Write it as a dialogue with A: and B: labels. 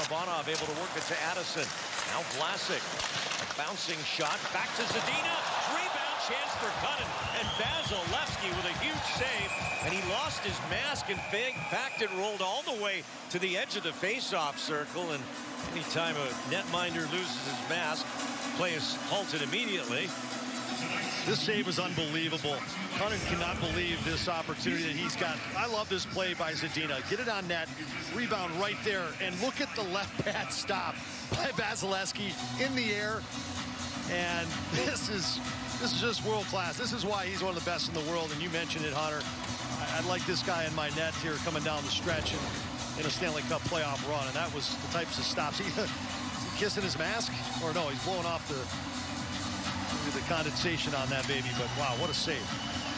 A: Stephanov able to work it to Addison. Now Vlasic. A bouncing shot. Back to Zadina. Rebound chance for Kunin. And Vasilevskiy with a huge save. And he lost his mask and backed and rolled all the way to the edge of the faceoff circle. And anytime a netminder loses his mask, play is halted immediately.
B: This save is unbelievable. Kunin cannot believe this opportunity that he's got. I love this play by Zadina. Get it on net, rebound right there, and look at the left pad stop by Vasilevskiy in the air. And this is this is just world class. This is why he's one of the best in the world. And you mentioned it, Hunter. I'd like this guy in my net here coming down the stretch and in a Stanley Cup playoff run. And that was the types of stops. He, kissing his mask? Or no, he's blowing off the condensation on that baby, but wow, what a save.